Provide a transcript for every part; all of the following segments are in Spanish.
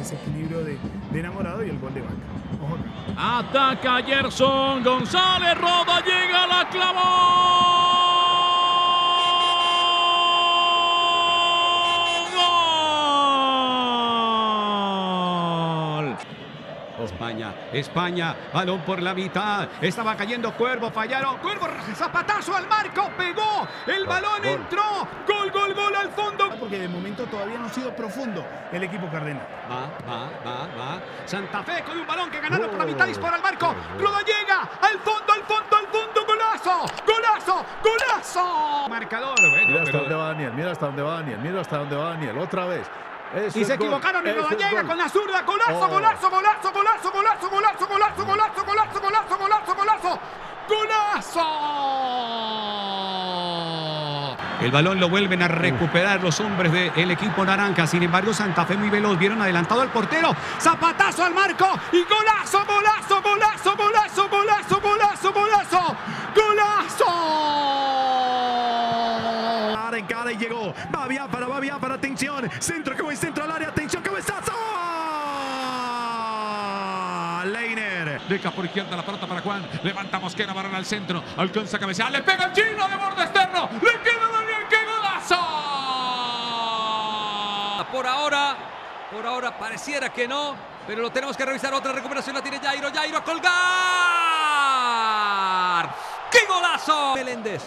ese equilibrio de, de enamorado y el gol de Vaca. Ojo acá. Ataca Gerson González, roda, llega, la clavó. ¡Gol! España, España, balón por la mitad, estaba cayendo Cuervo, fallaron, Cuervo, zapatazo al marco, pegó, el balón entró, gol, gol, gol al Porque de momento todavía no ha sido profundo el equipo cardenal. Va, va, va, va, Santa Fe con un balón que ganaron por la mitad, dispara al marco, Roda llega, al fondo, al fondo, al fondo, golazo, golazo, golazo. Marcador, bueno, Mira hasta pero- dónde va Daniel, mira hasta dónde va Daniel, mira hasta dónde va Daniel, otra vez. Eso Y se gol, equivocaron y eso Roda es llega gol. con la zurda, golazo, Oh. golazo, golazo, golazo, golazo, golazo, golazo, golazo, golazo, golazo, golazo, golazo, golazo. El balón lo vuelven a recuperar los hombres del equipo naranja. Sin embargo, Santa Fe muy veloz. Vieron adelantado al portero. Zapatazo al marco. Y golazo, golazo, golazo, golazo, golazo, golazo, golazo. ¡Golazo! Cara en cara y llegó. Va para, va para, atención. Centro, como es centro al área, atención, cabezazo. Leiner. Deja por izquierda la pelota para Juan. Levanta Mosquera, barra al centro. Alcanza a cabecear. Le pega el chino de borde externo. Le queda Daniel. Por ahora, por ahora pareciera que no, pero lo tenemos que revisar. Otra recuperación la tiene Jairo, Jairo a colgar. ¡Qué golazo! Meléndez.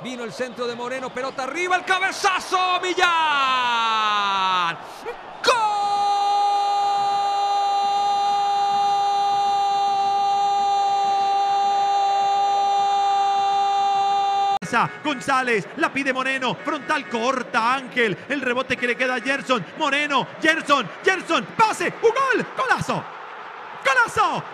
Vino el centro de Moreno, pelota arriba, el cabezazo, Millán. González, la pide Moreno, frontal corta Ángel, el rebote que le queda a Gerson, Moreno, Gerson, Gerson, pase, un gol, golazo, golazo,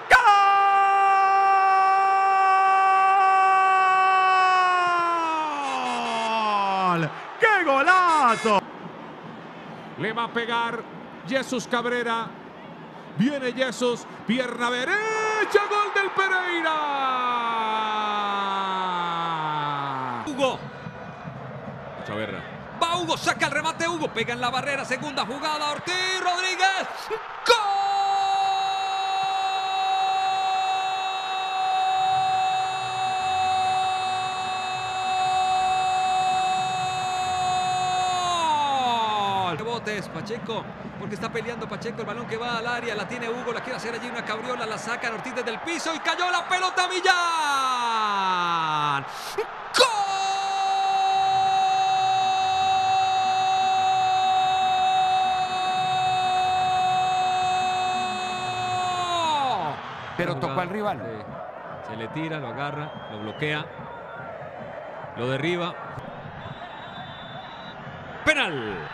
gol, qué golazo. Le va a pegar Jesús Cabrera. Viene Jesús. Pierna derecha. Gol del Pereira. Hugo. Chaverra. Va Saca el remate Hugo, pega en la barrera, segunda jugada, Ortiz Rodríguez. ¡Gol! Rebotes, Pacheco, porque está peleando Pacheco, el balón que va al área, la tiene Hugo, la quiere hacer allí una cabriola, la saca Ortiz desde el piso y cayó la pelota Millán. Pero tocó al rival. Sí. Se le tira, lo agarra, lo bloquea, lo derriba. Penal.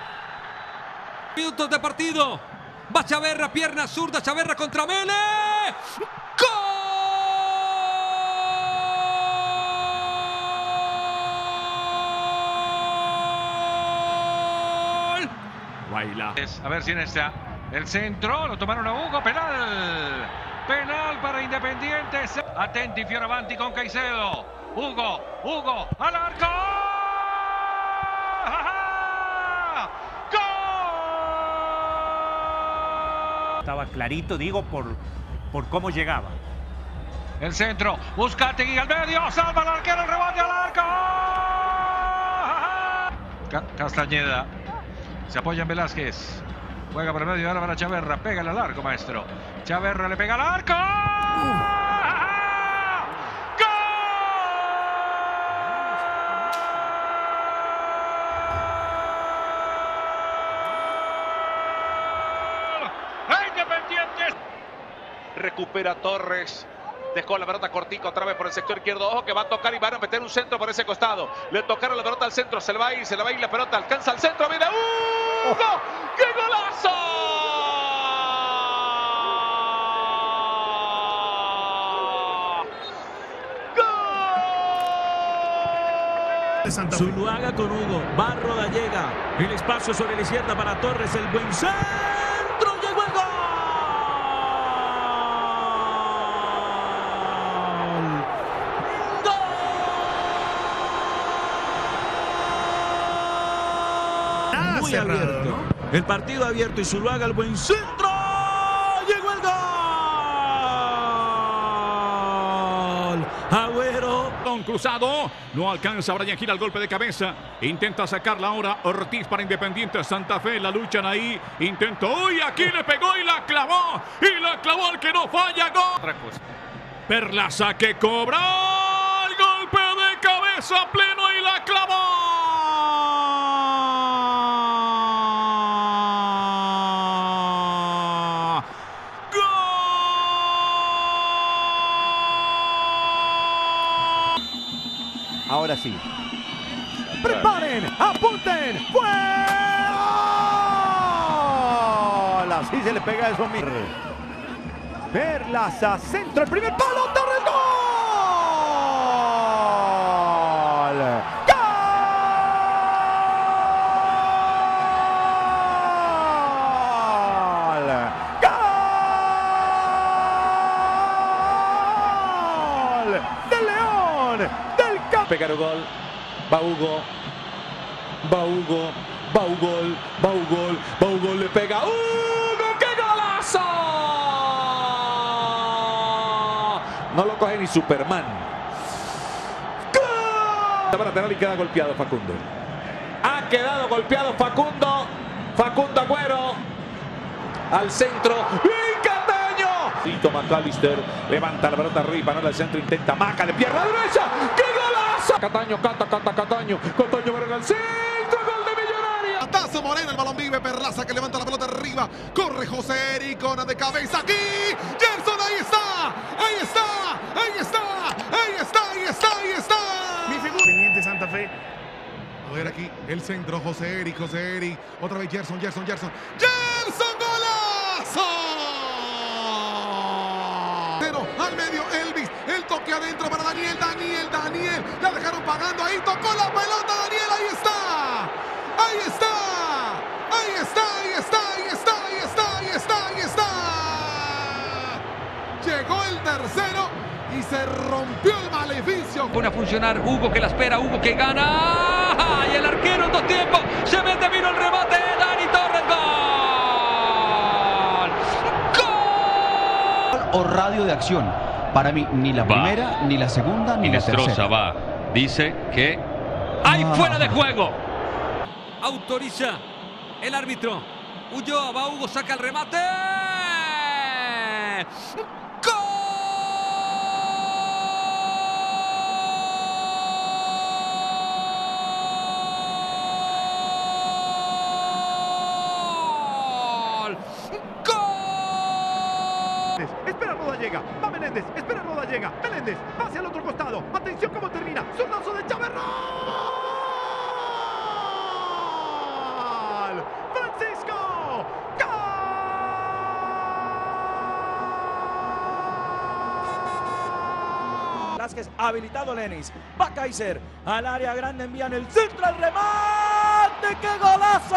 Minutos de partido. Va Chaverra, pierna zurda, Chaverra contra Mele. ¡Gol! Baila. A ver si en esta. El centro, lo tomaron a Hugo, penal. Penal para Independiente. Atenti Fioravanti con Caicedo. Hugo, Hugo, al arco. ¡Ja, ja! Estaba clarito, digo, por, por cómo llegaba. ¡Gol! El centro, Buscategui al medio, salva al arquero, el rebote al arco. Castañeda. Se apoya en Velázquez. Juega por el medio, ahora para Chaverra. Pégale al arco, maestro. Chaverra le pega al arco. ¡Gol! ¡A Independiente! recupera Torres. Dejó la pelota cortica otra vez por el sector izquierdo. Ojo que va a tocar y van a meter un centro por ese costado. Le tocaron la pelota al centro. Se le va a ir, se le va a ir la pelota. Alcanza al centro. Viene. ¡Uh! ¡Qué golazo! De Santa Fe. Zuluaga con Hugo. Barro Gallega. El espacio sobre la izquierda para Torres. El buen centro. Llegó el gol. Nada Muy cerrado, abierto. ¿no? El partido abierto y Zuluaga el buen centro. Llegó el gol. Cruzado, no alcanza Brian Gira el golpe de cabeza. Intenta sacarla ahora Ortiz para Independiente Santa Fe. La luchan ahí. Intentó y aquí le pegó y la clavó. Y la clavó el que no falla. Gol. Perlaza que cobra. El golpe de cabeza pleno y la clavó. Pega eso. Perlaza, centro, el primer palo, torre el gol. ¡Gol! ¡Gol! Del León, del campo. Pegar gol. Va Hugo. Va Hugo. Va Hugo. Va Hugo. Va Hugo. Le pega. ¡Hugo! ¡Qué golazo! No lo coge ni Superman. ¡Gol! Para tener y queda golpeado Facundo. Ha quedado golpeado Facundo. Facundo Agüero. Al centro. ¡Y Cataño! Tito McAllister levanta la pelota arriba, no al centro, intenta Maca de pierna derecha. ¡Qué golazo! Cataño, cata, cata, Cataño. Cataño Moreno al centro, Patazo Moreno, el balón vive, Perlaza que levanta la pelota arriba. Corre José Ericona de cabeza aquí. Gerson, ahí está. Ahí está. Ahí está. Ahí está. Ahí está. Ahí está. Mi figura. Independiente Santa Fe. A ver aquí el centro, José Eric, José Eric. Otra vez Gerson, Gerson, Gerson. ¡Gerson golazo! Pero al medio Elvis, el toque adentro para Daniel, Daniel, Daniel. La dejaron pagando ahí, tocó la pelota Daniel, ahí está. Ahí está. Ahí está, ahí está, ahí está, ahí está, ahí está, ahí está. Llegó el tercero y se rompió el maleficio. Pone a funcionar Hugo que la espera, Hugo que gana. Y el arquero en dos tiempos. Se mete, vino el remate. Dani Torres, gol. o radio de acción. Para mí, ni la Va. primera, ni la segunda, ni la Inestrosa tercera. va. Dice que ¡Hay Ah. fuera de juego! Autoriza el árbitro. Ulloa, va Hugo, saca el remate. Espera Rodallega, va Menéndez, espera Rodallega, Menéndez, pase al otro costado, atención cómo termina, zurdazo de Chávez, ¡gol! Francisco, Velázquez habilitado Lenis. Va Kaiser al área grande, envían el centro al remate. ¡Qué golazo!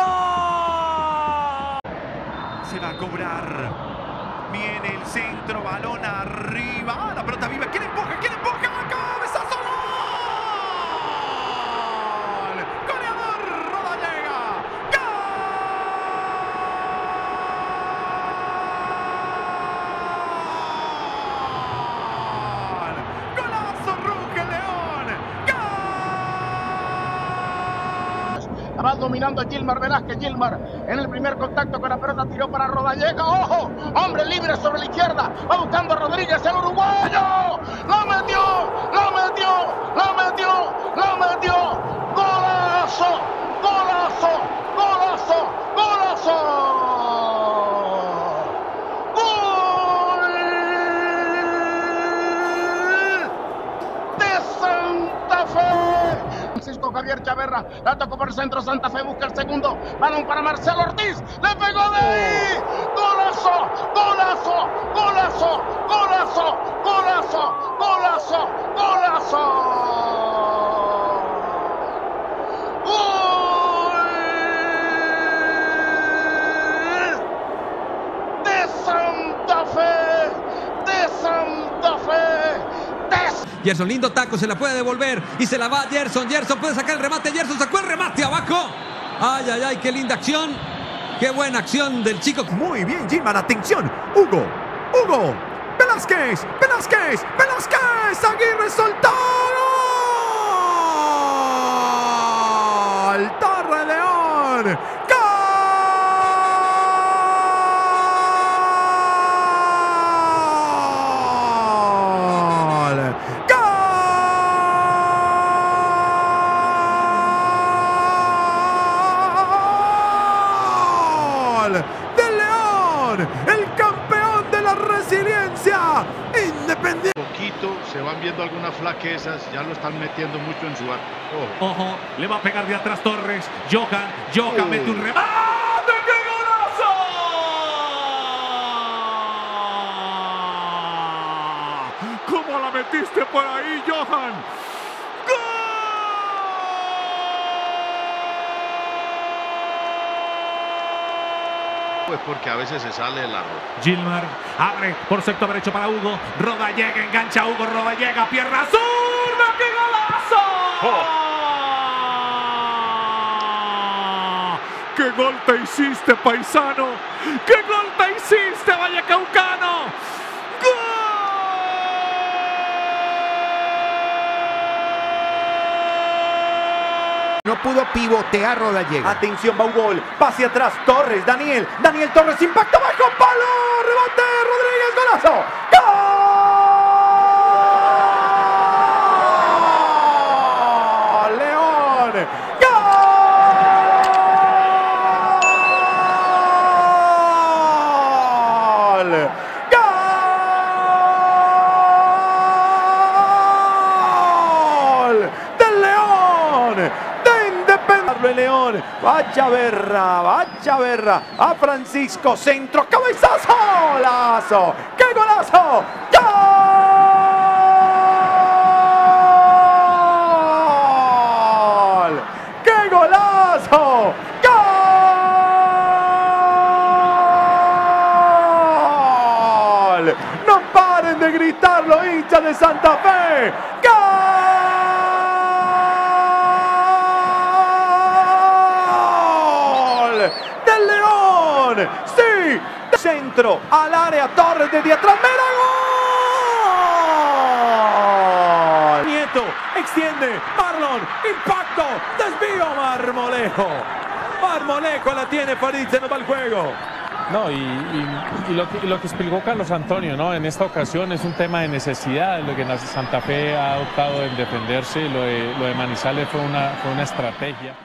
se va a cobrar, viene el centro, balón arriba, ¡Ah, la pelota viva, ¿quién empuja? ¿quién empuja? ¡Cabezazo! ¡Gol! ¡Goleador Rodallega! ¡Gol! ¡Golazo Ruge León! Dominando a Gilmar Velázquez. Gilmar en el primer contacto con la pelota tiró para Rodallega. ¡Ojo! Hombre libre sobre la izquierda. Va buscando a Rodríguez, el uruguayo. ¡La metió! ¡La metió! ¡La metió! ¡La metió! ¡Golazo! ¡Golazo! ¡Golazo! ¡Golazo! ¡Gol! de Santa Fe. Francisco La tocó por el centro, Santa Fe busca el segundo, balón para Marcelo Ortiz, le pegó de ahí, golazo, golazo, golazo, golazo, golazo, golazo, golazo. ¡Gol! de Santa Fe, de Santa Fe, de Gerson, lindo taco, se la puede devolver y se la va Gerson. Gerson puede sacar el remate. Gerson sacó el remate abajo. Ay, ay, ay, qué linda acción. Qué buena acción del chico. Muy bien, Gilmar. Atención. Hugo. Hugo. Velázquez. Velázquez. Velázquez. Aguirre soltó. ¡Gol! Torre León. Viendo algunas flaquezas, ya lo están metiendo mucho en su arco. Ojo. Ojo, le va a pegar de atrás Torres. Johan, Johan Oh. mete un remate. ¡Qué golazo! ¿Cómo la metiste por ahí, Johan? Pues porque a veces se sale el arroz. Gilmar abre por sector derecho para Hugo. Roda llega, engancha a Hugo. Roda llega, pierna zurda. ¡Qué golazo! ¡Qué gol te hiciste, paisano! ¡Qué gol te hiciste, Vallecaucano! No pudo pivotear Rodallega. Atención, va un gol. Atrás, Torres, Daniel. Daniel Torres, impacto bajo palo. Rebote, Rodríguez, golazo. ¡Gol! ¡Vaya verra! ¡Vaya verra! A Francisco, centro, cabezazo. ¡Golazo! ¡Qué golazo! ¡Gol! ¡Qué golazo! ¡Gol! ¡No paren de gritarlo, hinchas de Santa Fe! ¡Sí! Centro al área, Torres desde atrás, ¡Mira gol! Nieto, extiende, Marlon, impacto, desvío, Marmolejo. Marmolejo la tiene Farid, se nos va el juego. No, y, lo, que, lo que explicó Carlos Antonio, ¿no? En esta ocasión es un tema de necesidad, lo que Santa Fe ha adoptado en defenderse, lo de, lo de Manizales fue una, fue una estrategia.